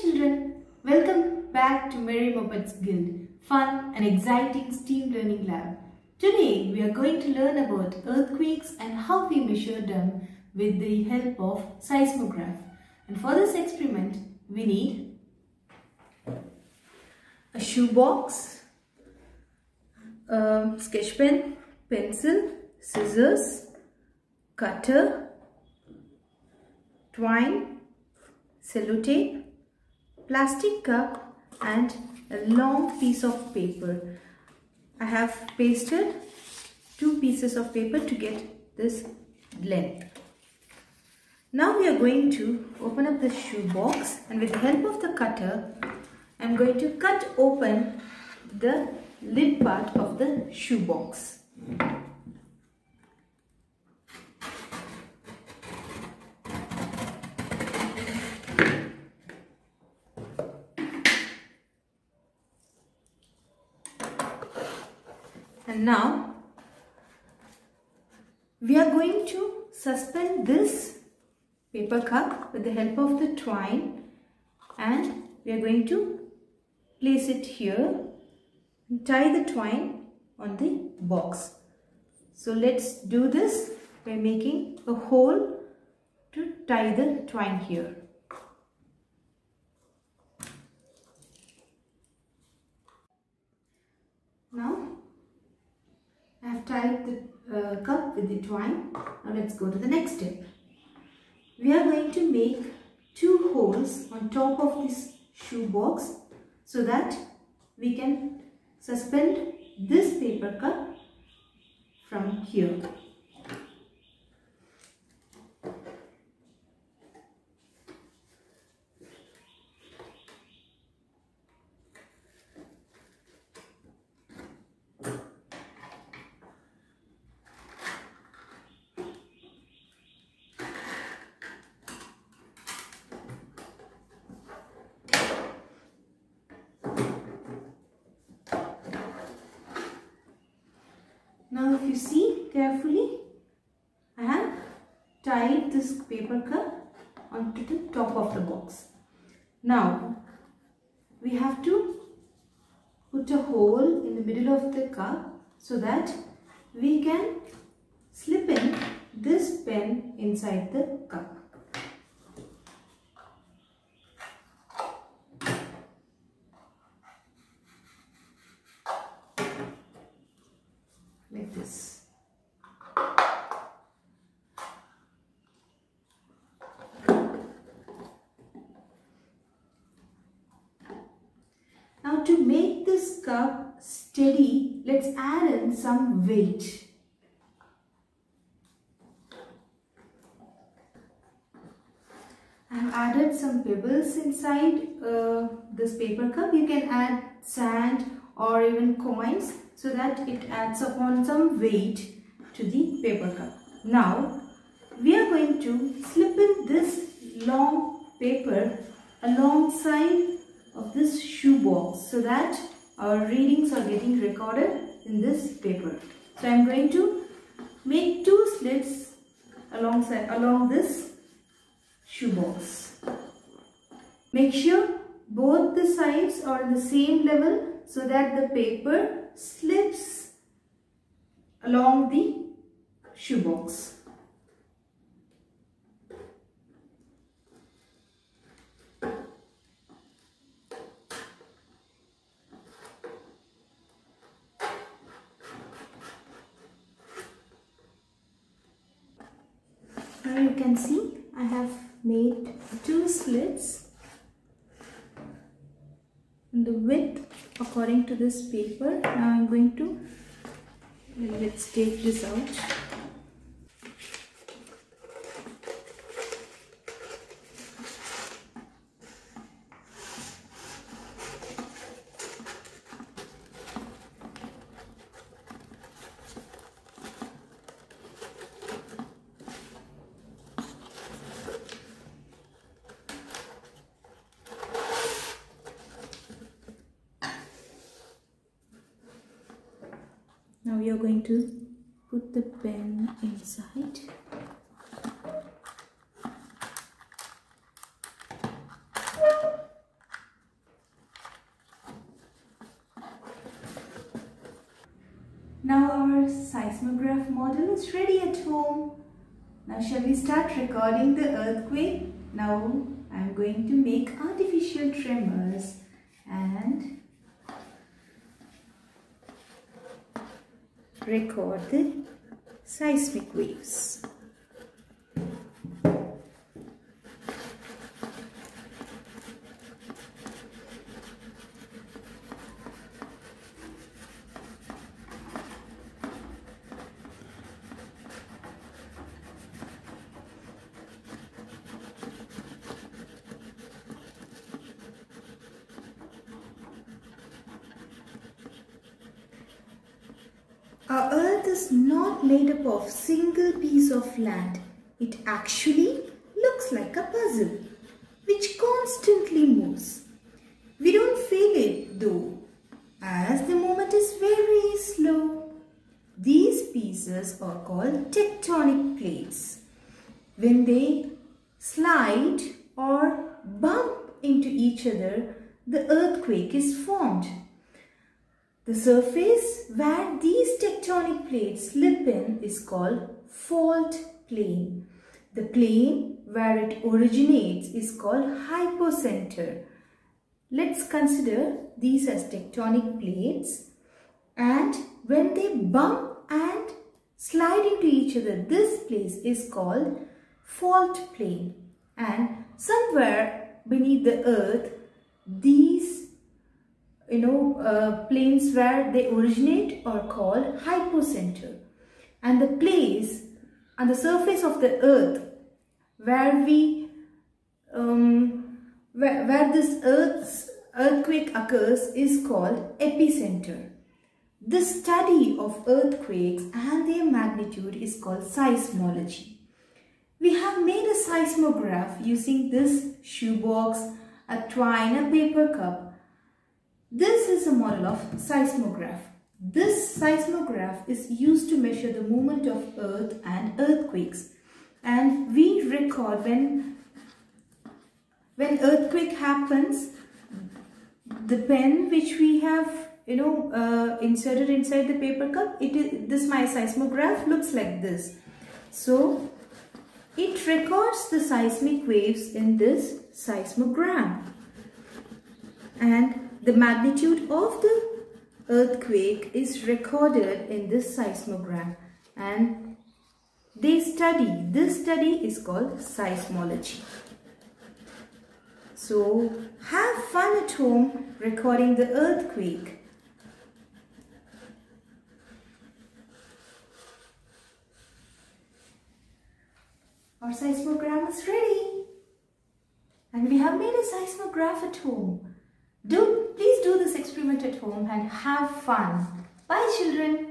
children, welcome back to Merry Moppets Guild, fun and exciting STEAM learning lab. Today we are going to learn about earthquakes and how we measure them with the help of seismograph. And for this experiment, we need a shoebox, a sketch pen, pencil, scissors, cutter, twine, sellotape, plastic cup and a long piece of paper. I have pasted two pieces of paper to get this length. Now we are going to open up the shoe box and with the help of the cutter I am going to cut open the lid part of the shoe box. And now we are going to suspend this paper cup with the help of the twine and we are going to place it here and tie the twine on the box. So let's do this by making a hole to tie the twine here. Now I have tied the uh, cup with the twine. Now let's go to the next step. We are going to make two holes on top of this shoe box so that we can suspend this paper cup from here. Now if you see carefully, I have tied this paper cup onto the top of the box. Now we have to put a hole in the middle of the cup so that we can slip in this pen inside the cup. Like this. Now to make this cup steady, let's add in some weight. I have added some pebbles inside uh, this paper cup. You can add sand or even coins so that it adds upon some weight to the paper cup. Now we are going to slip in this long paper alongside of this shoe box so that our readings are getting recorded in this paper. So I am going to make two slits alongside along this shoe box. Make sure both the sides are the same level so that the paper slips along the shoebox. Now you can see I have made two slits in the width according to this paper now I'm going to let's take this out now you're going to put the pen inside Now our seismograph model is ready at home. Now shall we start recording the earthquake? Now I'm going to make artificial tremors and record seismic waves. Our earth is not made up of single piece of land. It actually looks like a puzzle which constantly moves. We don't feel it though as the movement is very slow. These pieces are called tectonic plates. When they slide or bump into each other, the earthquake is formed. The surface where these tectonic plates slip in is called fault plane. The plane where it originates is called hypocenter. Let's consider these as tectonic plates and when they bump and slide into each other, this place is called fault plane and somewhere beneath the earth, these you know, uh, planes where they originate are called hypocenter. And the place on the surface of the earth where we, um, where, where this earth's earthquake occurs is called epicenter. The study of earthquakes and their magnitude is called seismology. We have made a seismograph using this shoebox, a twine, a paper cup this is a model of seismograph. This seismograph is used to measure the movement of earth and earthquakes. And we record when, when earthquake happens, the pen which we have you know uh, inserted inside the paper cup, it is this my seismograph looks like this. So it records the seismic waves in this seismogram. And the magnitude of the earthquake is recorded in this seismogram and they study, this study is called seismology. So have fun at home recording the earthquake. Our seismogram is ready. And we have made a seismograph at home. Do please do this experiment at home and have fun. Bye children.